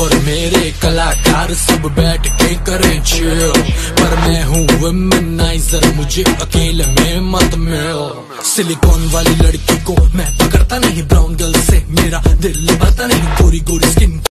और मेरे कलाकार सब बैठ के करें चिल पर मैं हूँ वुमेनाइजर मुझे अकेले में मत मिल। सिलिकॉन वाली लड़की को मैं पकड़ता नहीं ब्राउन गर्ल से मेरा दिल भरता नहीं। गोरी गोरी स्किन